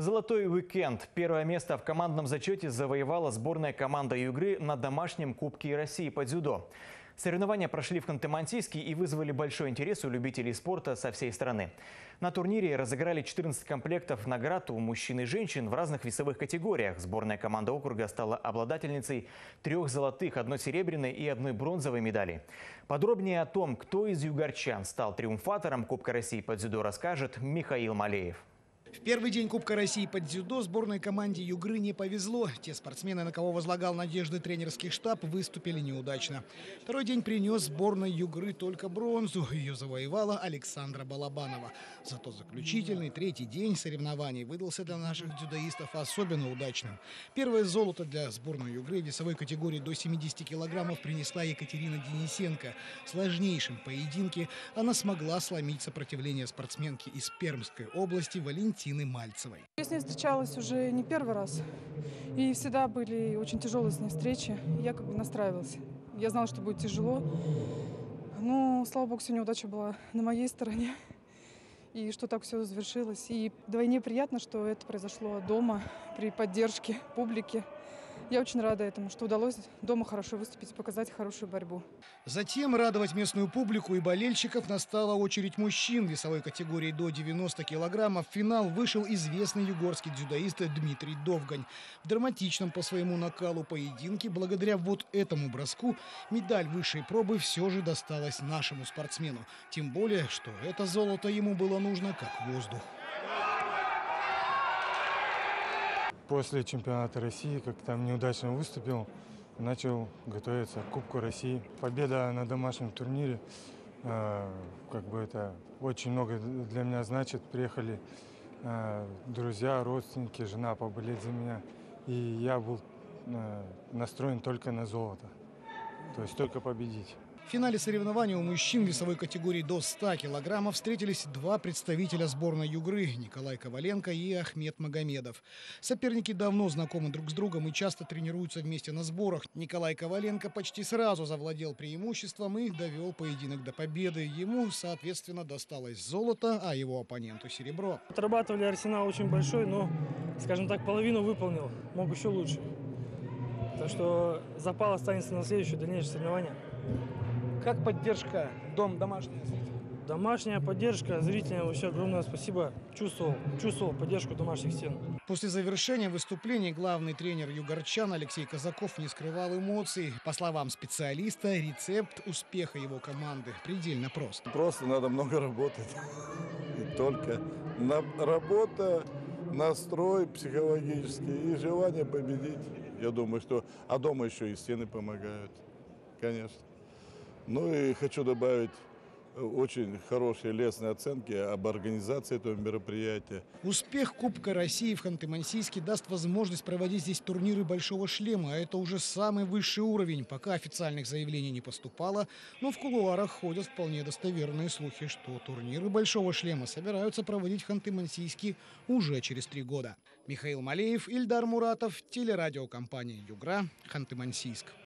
Золотой уикенд. Первое место в командном зачете завоевала сборная команда Югры на домашнем Кубке России по дзюдо. Соревнования прошли в Ханты-Мансийске и вызвали большой интерес у любителей спорта со всей страны. На турнире разыграли 14 комплектов наград у мужчин и женщин в разных весовых категориях. Сборная команда округа стала обладательницей трех золотых, одной серебряной и одной бронзовой медали. Подробнее о том, кто из югорчан стал триумфатором Кубка России по дзюдо, расскажет Михаил Малеев. В первый день Кубка России под дзюдо сборной команде Югры не повезло. Те спортсмены, на кого возлагал надежды тренерский штаб, выступили неудачно. Второй день принес сборной Югры только бронзу. Ее завоевала Александра Балабанова. Зато заключительный третий день соревнований выдался для наших дзюдоистов особенно удачным. Первое золото для сборной Югры в весовой категории до 70 килограммов принесла Екатерина Денисенко. В сложнейшем поединке она смогла сломить сопротивление спортсменки из Пермской области Валентины Валентины Мальцевой. Я с ней встречалась уже не первый раз. И всегда были очень тяжелые с ней встречи. Я как бы настраивалась. Я знала, что будет тяжело. Но, слава богу, сегодня удача была на моей стороне. И что так все завершилось. И вдвойне приятно, что это произошло дома, при поддержке публики. Я очень рада этому, что удалось дома хорошо выступить, показать хорошую борьбу. Затем радовать местную публику и болельщиков настала очередь мужчин весовой категории до 90 килограммов. В финал вышел известный югорский дзюдоист Дмитрий Довгань. В драматичном по своему накалу поединке, благодаря вот этому броску, медаль высшей пробы все же досталась нашему спортсмену. Тем более, что это золото ему было нужно как воздух. После чемпионата России, как там неудачно выступил, начал готовиться к Кубку России. Победа на домашнем турнире, э, как бы это очень много для меня значит. Приехали э, друзья, родственники, жена поболеть за меня. И я был э, настроен только на золото, то есть только победить. В финале соревнований у мужчин весовой категории до 100 килограммов встретились два представителя сборной Югры – Николай Коваленко и Ахмед Магомедов. Соперники давно знакомы друг с другом и часто тренируются вместе на сборах. Николай Коваленко почти сразу завладел преимуществом и довел поединок до победы. Ему, соответственно, досталось золото, а его оппоненту – серебро. Отрабатывали арсенал очень большой, но, скажем так, половину выполнил. Мог еще лучше. Так что запал останется на следующее дальнейшее соревнование. Как поддержка дом домашняя? Домашняя поддержка, зрителям вообще огромное спасибо. Чувствовал, чувствовал поддержку домашних стен. После завершения выступлений главный тренер югорчан Алексей Казаков не скрывал эмоций. По словам специалиста, рецепт успеха его команды предельно прост. Просто надо много работать. И только на работа, настрой психологический и желание победить. Я думаю, что... А дома еще и стены помогают, конечно. Ну и хочу добавить э, очень хорошие лестные оценки об организации этого мероприятия. Успех Кубка России в Ханты-Мансийске даст возможность проводить здесь турниры Большого Шлема, а это уже самый высший уровень. Пока официальных заявлений не поступало, но в кулуарах ходят вполне достоверные слухи, что турниры Большого Шлема собираются проводить в Ханты-Мансийске уже через три года. Михаил Малеев, Ильдар Муратов, телерадиокомпания «Югра», Ханты-Мансийск.